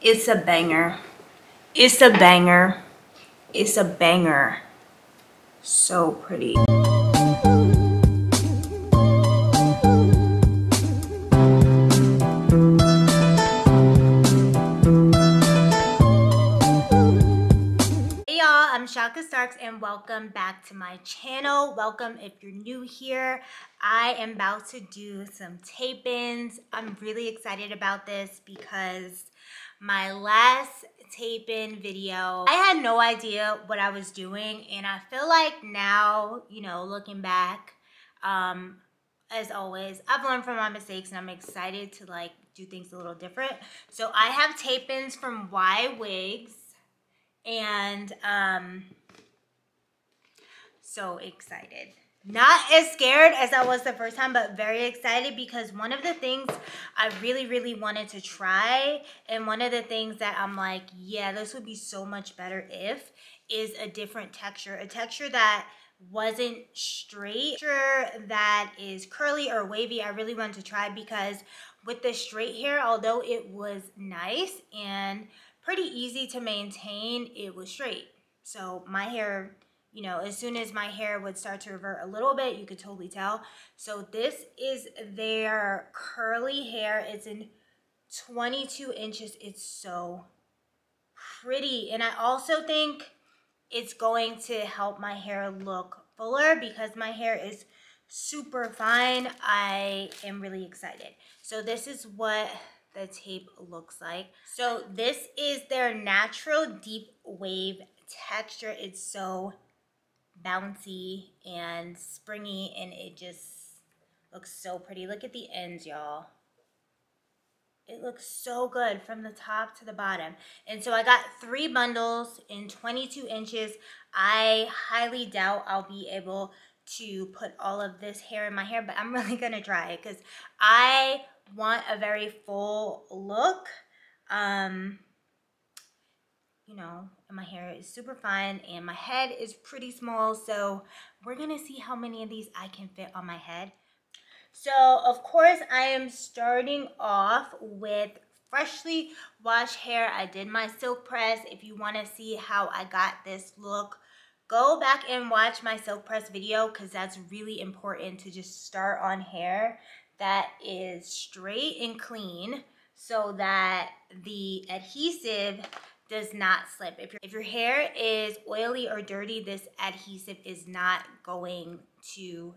It's a banger. It's a banger. It's a banger. So pretty. I'm Chaka Starkes and welcome back to my channel. Welcome if you're new here. I am about to do some tape-ins. I'm really excited about this because my last tape-in video, I had no idea what I was doing and I feel like now, you know, looking back, um, as always, I've learned from my mistakes and I'm excited to like do things a little different. So I have tape-ins from Ywigs and um, so excited. Not as scared as I was the first time, but very excited because one of the things I really, really wanted to try, and one of the things that I'm like, yeah, this would be so much better if, is a different texture. A texture that wasn't straight, that is curly or wavy. I really wanted to try because with the straight hair, although it was nice and pretty easy to maintain, it was straight. So my hair, you know, as soon as my hair would start to revert a little bit, you could totally tell. So this is their curly hair. It's in 22 inches. It's so pretty. And I also think it's going to help my hair look fuller because my hair is super fine. I am really excited. So this is what the tape looks like. So this is their natural deep wave texture. It's so bouncy and springy and it just looks so pretty. Look at the ends, y'all. It looks so good from the top to the bottom. And so I got three bundles in 22 inches. I highly doubt I'll be able to put all of this hair in my hair, but I'm really gonna try it because I want a very full look, um, you know, and my hair is super fine and my head is pretty small. So we're to see how many of these I can fit on my head. So of course I am starting off with freshly washed hair. I did my silk press. If you want to see how I got this look, go back and watch my silk press video because that's really important to just start on hair that is straight and clean so that the adhesive does not slip. If your, if your hair is oily or dirty, this adhesive is not going to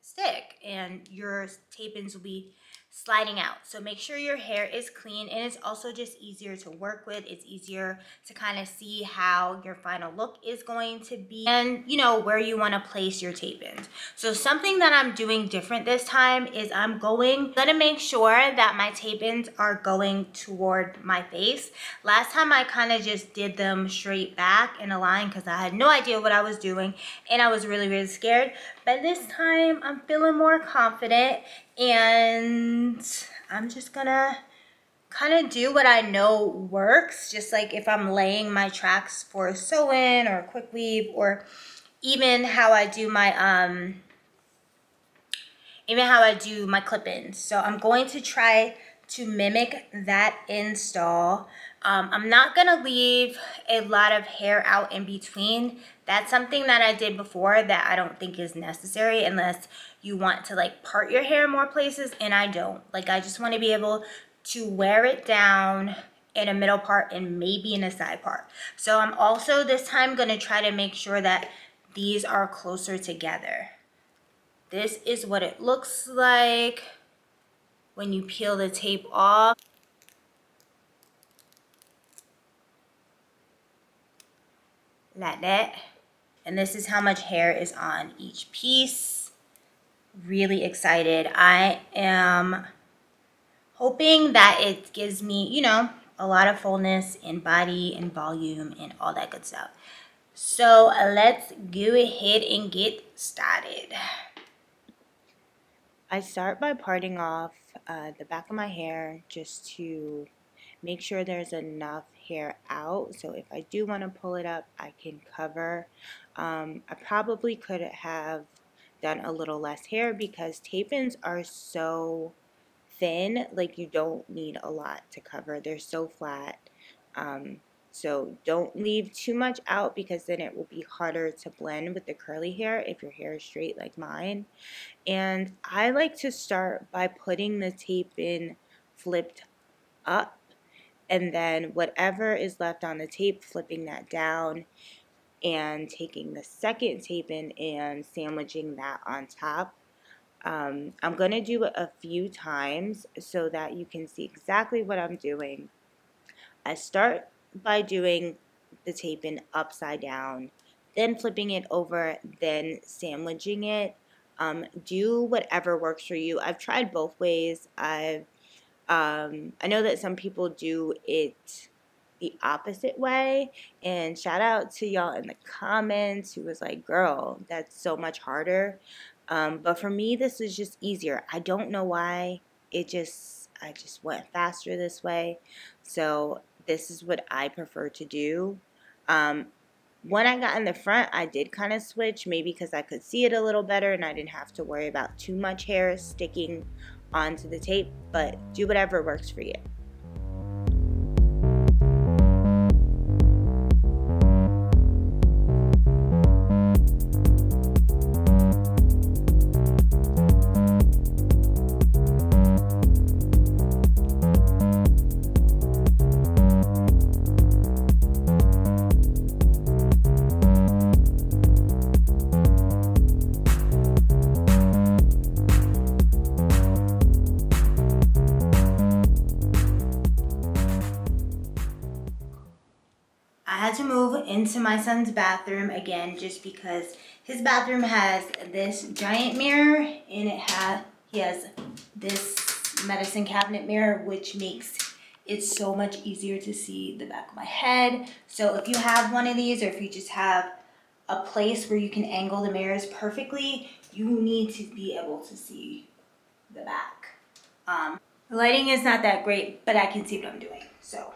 stick and your tape-ins will be sliding out. So make sure your hair is clean and it's also just easier to work with. It's easier to kind of see how your final look is going to be and you know where you want to place your tape-ins. So something that I'm doing different this time is I'm going, gonna make sure that my tape-ins are going toward my face. Last time I kind of just did them straight back in a line because I had no idea what I was doing and I was really, really scared. But this time I'm feeling more confident and I'm just gonna kind of do what I know works. Just like if I'm laying my tracks for a sew-in or a quick weave or even how I do my, um, even how I do my clip-ins. So I'm going to try to mimic that install. Um, I'm not gonna leave a lot of hair out in between. That's something that I did before that I don't think is necessary unless you want to like part your hair more places and I don't. Like I just want to be able to wear it down in a middle part and maybe in a side part. So I'm also this time going to try to make sure that these are closer together. This is what it looks like when you peel the tape off. Like that. And this is how much hair is on each piece really excited. I am hoping that it gives me, you know, a lot of fullness in body and volume and all that good stuff. So let's go ahead and get started. I start by parting off uh, the back of my hair just to make sure there's enough hair out. So if I do want to pull it up, I can cover. Um, I probably could have done a little less hair because tape-ins are so thin, like you don't need a lot to cover. They're so flat. Um, so don't leave too much out because then it will be harder to blend with the curly hair if your hair is straight like mine. And I like to start by putting the tape in flipped up and then whatever is left on the tape, flipping that down and taking the second tape in and sandwiching that on top. Um, I'm going to do it a few times so that you can see exactly what I'm doing. I start by doing the tape in upside down, then flipping it over, then sandwiching it. Um, do whatever works for you. I've tried both ways. I've um, I know that some people do it the opposite way. And shout out to y'all in the comments who was like, girl, that's so much harder. Um, but for me, this is just easier. I don't know why. It just, I just went faster this way. So this is what I prefer to do. Um, when I got in the front, I did kind of switch, maybe because I could see it a little better and I didn't have to worry about too much hair sticking onto the tape, but do whatever works for you. My son's bathroom again just because his bathroom has this giant mirror and it has he has this medicine cabinet mirror which makes it so much easier to see the back of my head. So if you have one of these or if you just have a place where you can angle the mirrors perfectly, you need to be able to see the back. Um, the lighting is not that great, but I can see what I'm doing. So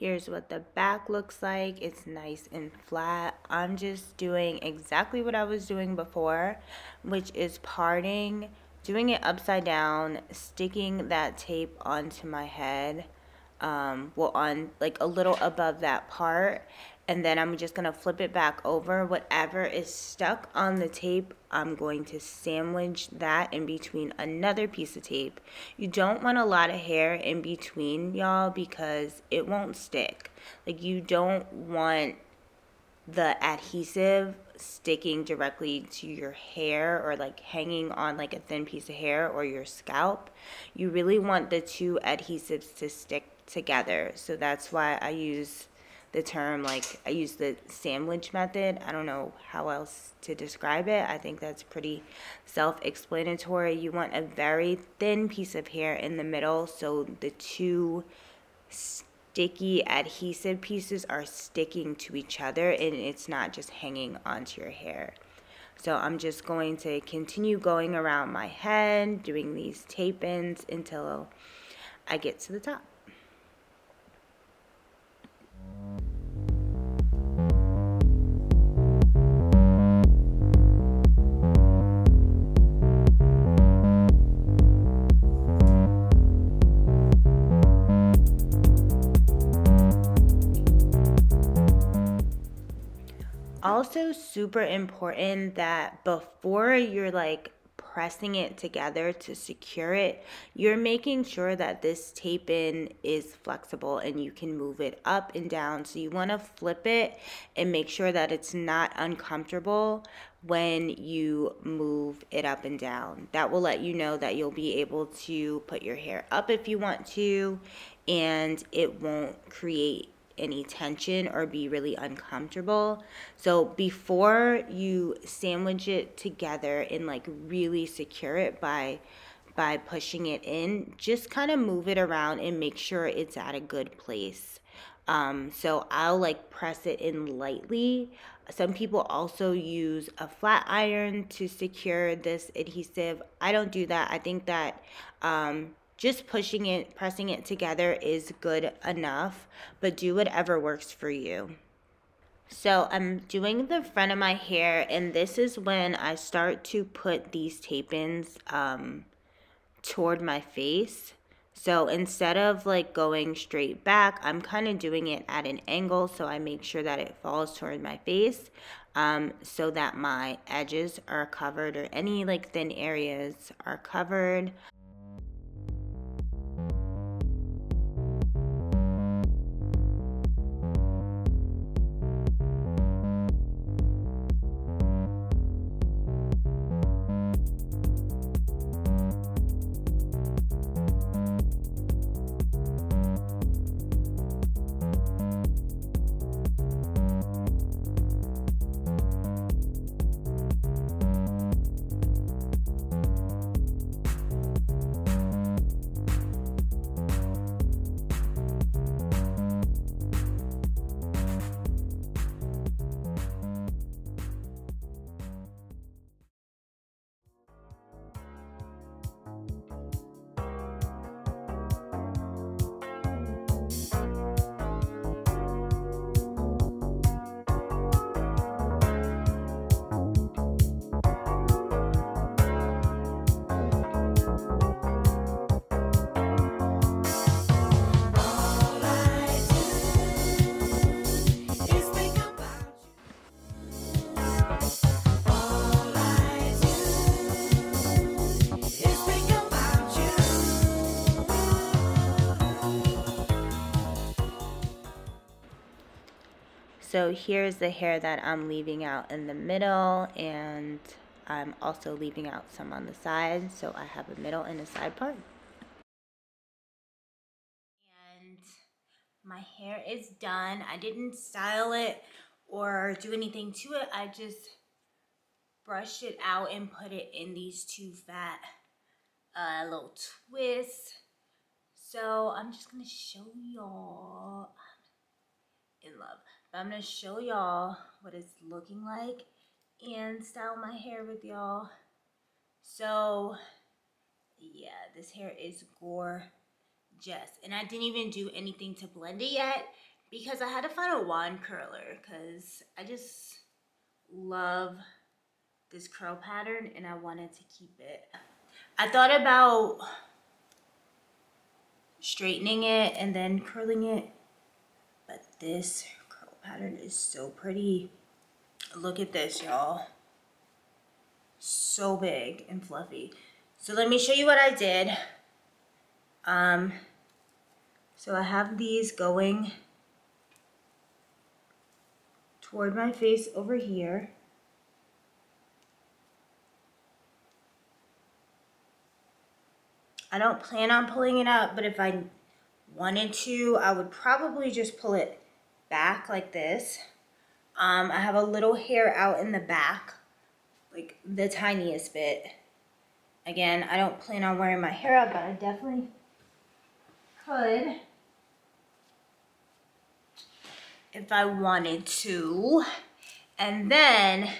Here's what the back looks like. It's nice and flat. I'm just doing exactly what I was doing before, which is parting, doing it upside down, sticking that tape onto my head, um, well, on like a little above that part, and then I'm just gonna flip it back over. Whatever is stuck on the tape, I'm going to sandwich that in between another piece of tape. You don't want a lot of hair in between, y'all, because it won't stick. Like, you don't want the adhesive sticking directly to your hair or like hanging on like a thin piece of hair or your scalp. You really want the two adhesives to stick together. So that's why I use the term like I use the sandwich method. I don't know how else to describe it. I think that's pretty self-explanatory. You want a very thin piece of hair in the middle so the two sticky adhesive pieces are sticking to each other and it's not just hanging onto your hair. So I'm just going to continue going around my head, doing these tape ins until I get to the top. Also super important that before you're like pressing it together to secure it, you're making sure that this tape in is flexible and you can move it up and down. So you want to flip it and make sure that it's not uncomfortable when you move it up and down. That will let you know that you'll be able to put your hair up if you want to and it won't create any tension or be really uncomfortable. So before you sandwich it together and like really secure it by by pushing it in, just kind of move it around and make sure it's at a good place. Um, so I'll like press it in lightly. Some people also use a flat iron to secure this adhesive. I don't do that. I think that um, just pushing it, pressing it together is good enough, but do whatever works for you. So I'm doing the front of my hair and this is when I start to put these tape-ins um, toward my face. So instead of like going straight back, I'm kind of doing it at an angle so I make sure that it falls toward my face um, so that my edges are covered or any like thin areas are covered. So here's the hair that I'm leaving out in the middle and I'm also leaving out some on the side. So I have a middle and a side part. And my hair is done. I didn't style it or do anything to it. I just brushed it out and put it in these two fat uh, little twists. So I'm just gonna show y'all in love. I'm going to show y'all what it's looking like and style my hair with y'all. So, yeah, this hair is gorgeous. And I didn't even do anything to blend it yet because I had to find a wand curler because I just love this curl pattern and I wanted to keep it. I thought about straightening it and then curling it, but this pattern is so pretty. Look at this, y'all. So big and fluffy. So let me show you what I did. Um, so I have these going toward my face over here. I don't plan on pulling it up, but if I wanted to, I would probably just pull it back like this. Um, I have a little hair out in the back, like the tiniest bit. Again, I don't plan on wearing my hair out, but I definitely could if I wanted to. And then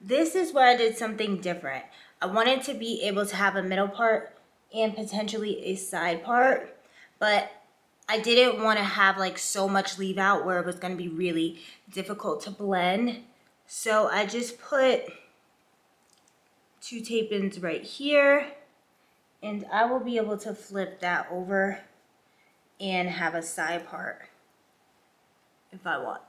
this is where I did something different. I wanted to be able to have a middle part and potentially a side part, but I didn't want to have like so much leave out where it was going to be really difficult to blend. So I just put two tape ins right here and I will be able to flip that over and have a side part if I want.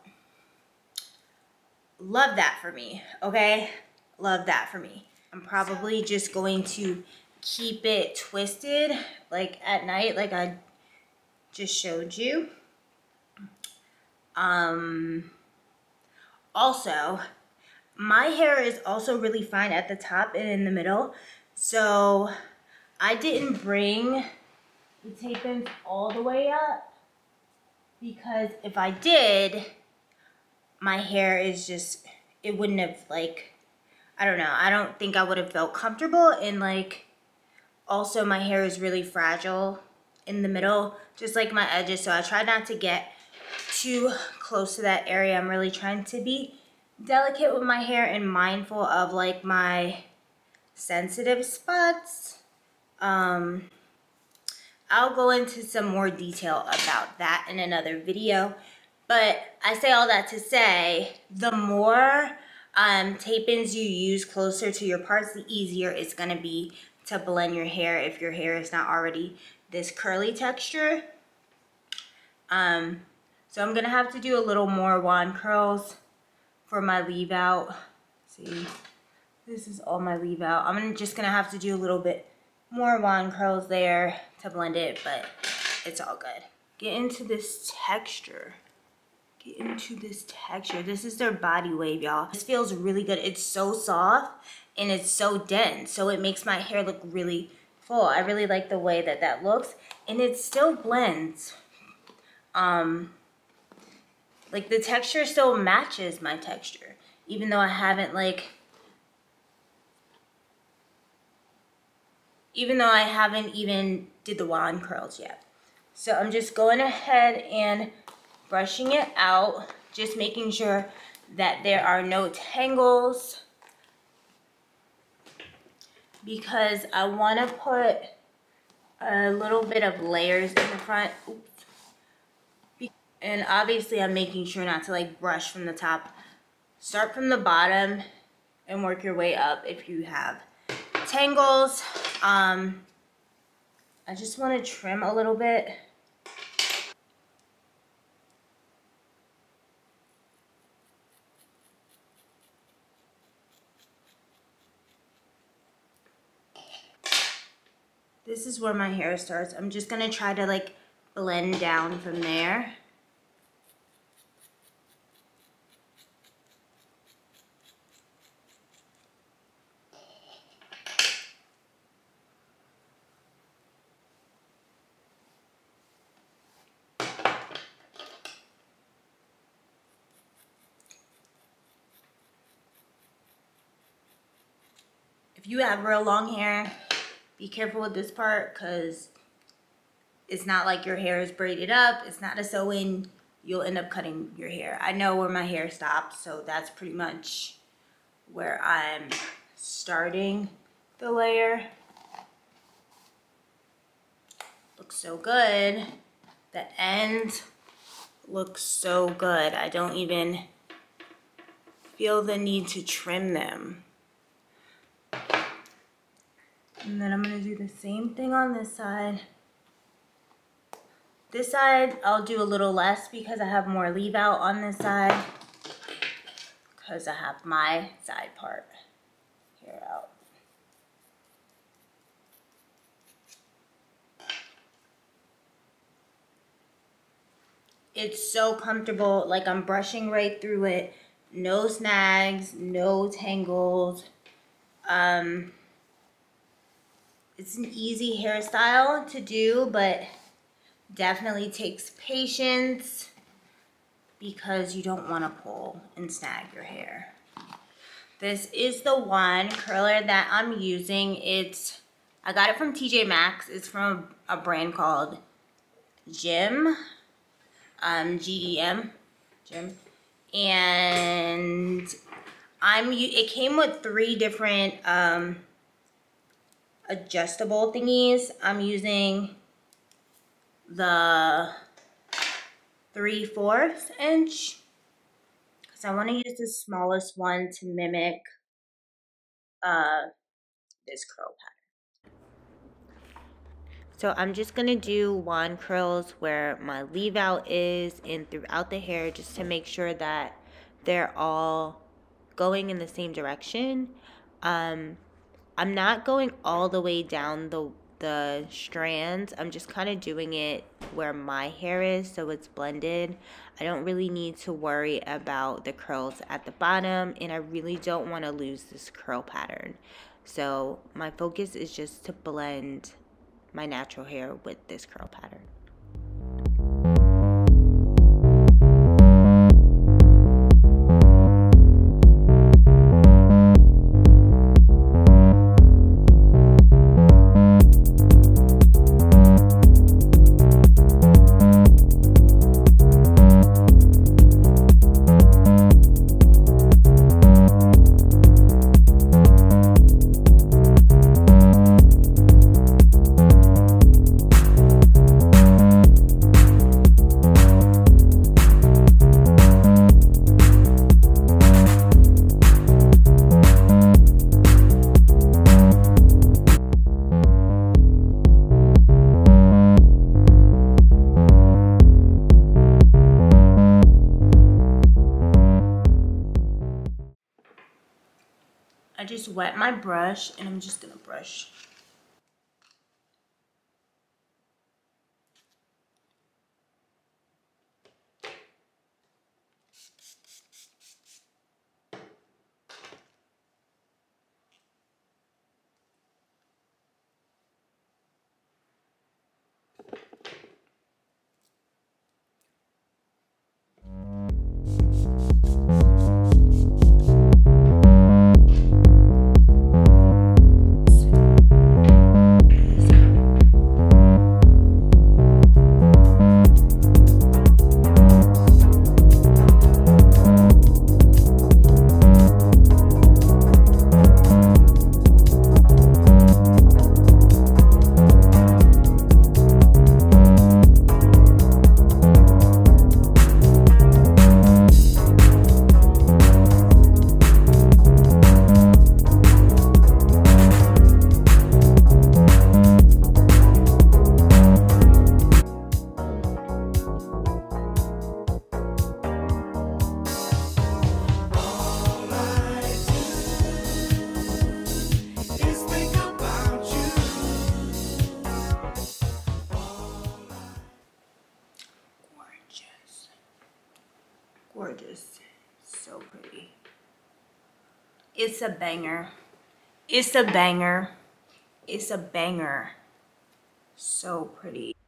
Love that for me, okay? Love that for me. I'm probably just going to keep it twisted like at night like I just showed you. Um, also, my hair is also really fine at the top and in the middle. So I didn't bring the tape ins all the way up because if I did, my hair is just, it wouldn't have like, I don't know. I don't think I would have felt comfortable and like, also my hair is really fragile in the middle, just like my edges. So I try not to get too close to that area. I'm really trying to be delicate with my hair and mindful of like my sensitive spots. Um, I'll go into some more detail about that in another video. But I say all that to say, the more um, tape-ins you use closer to your parts, the easier it's going to be to blend your hair if your hair is not already this curly texture. Um, so I'm gonna have to do a little more wand curls for my leave out. See, this is all my leave out. I'm just gonna have to do a little bit more wand curls there to blend it, but it's all good. Get into this texture. Get into this texture. This is their body wave, y'all. This feels really good. It's so soft and it's so dense, so it makes my hair look really full. I really like the way that that looks, and it still blends. Um, like the texture still matches my texture, even though I haven't like even though I haven't even did the wand curls yet. So I'm just going ahead and brushing it out, just making sure that there are no tangles because I want to put a little bit of layers in the front. Oops. And obviously I'm making sure not to like brush from the top. Start from the bottom and work your way up if you have tangles. Um, I just want to trim a little bit. Is where my hair starts. I'm just to try to like blend down from there. If you have real long hair, be careful with this part because it's not like your hair is braided up. It's not a sew-in. You'll end up cutting your hair. I know where my hair stops, so that's pretty much where I'm starting the layer. Looks so good. The end looks so good. I don't even feel the need to trim them. And then I'm going to do the same thing on this side. This side, I'll do a little less because I have more leave out on this side. Because I have my side part here out. It's so comfortable, like I'm brushing right through it. No snags, no tangles. Um, it's an easy hairstyle to do, but definitely takes patience because you don't want to pull and snag your hair. This is the one curler that I'm using. It's, I got it from TJ Maxx. It's from a brand called Gem, um, G-E-M, Gem. And I'm, it came with three different, um, adjustable thingies. I'm using the 3 fourths inch because I want to use the smallest one to mimic uh, this curl pattern. So I'm just going to do wand curls where my leave out is and throughout the hair just to make sure that they're all going in the same direction. Um, I'm not going all the way down the the strands. I'm just kind of doing it where my hair is so it's blended. I don't really need to worry about the curls at the bottom and I really don't want to lose this curl pattern. So my focus is just to blend my natural hair with this curl pattern. My brush and I'm just gonna brush. It's a banger. It's a banger. It's a banger. So pretty.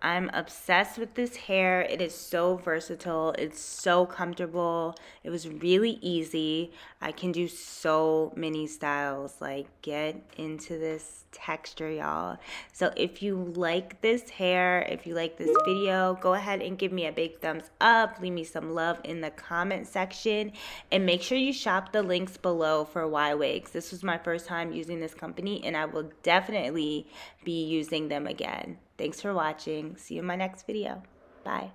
I'm obsessed with this hair. It is so versatile. It's so comfortable. It was really easy. I can do so many styles. Like, get into this texture, y'all. So, if you like this hair, if you like this video, go ahead and give me a big thumbs up. Leave me some love in the comment section. And make sure you shop the links below for Ywigs. This was my first time using this company, and I will definitely be using them again. Thanks for watching. See you in my next video. Bye.